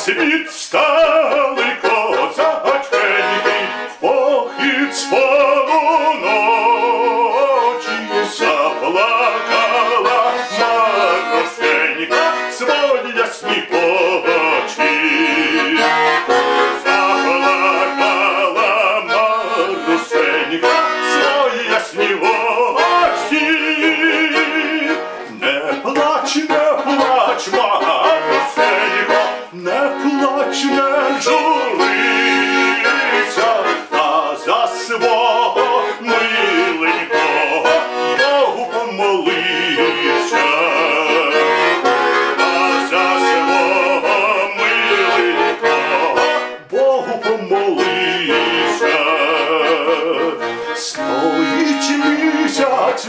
світ стали козаченьки, в похід з ночі заплакала не журися та за свого миленького Богу помолися, за свого миленького Богу помолися, стоїть місяць.